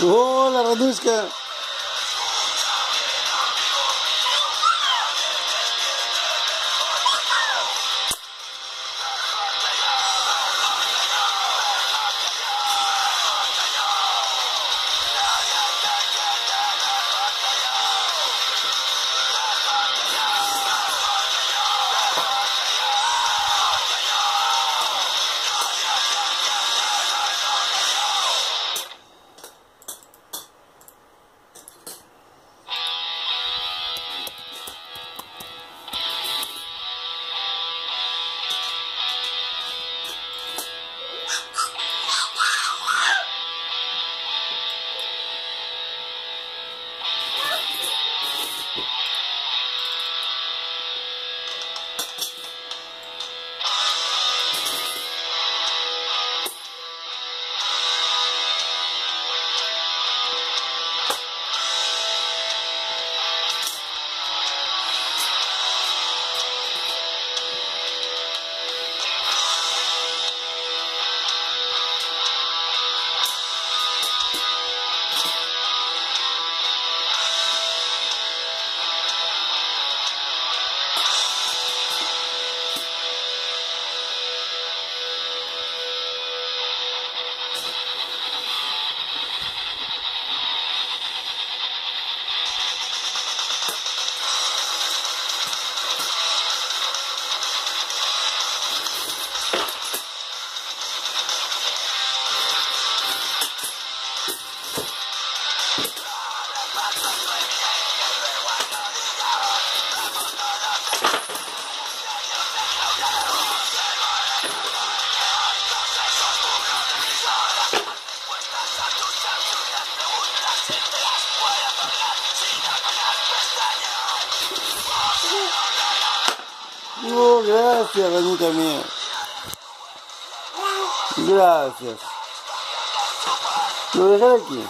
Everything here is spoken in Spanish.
Oh la radouchka Gracias, Ranita mía. Gracias. ¿Lo dejaré aquí?